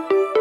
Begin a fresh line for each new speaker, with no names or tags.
you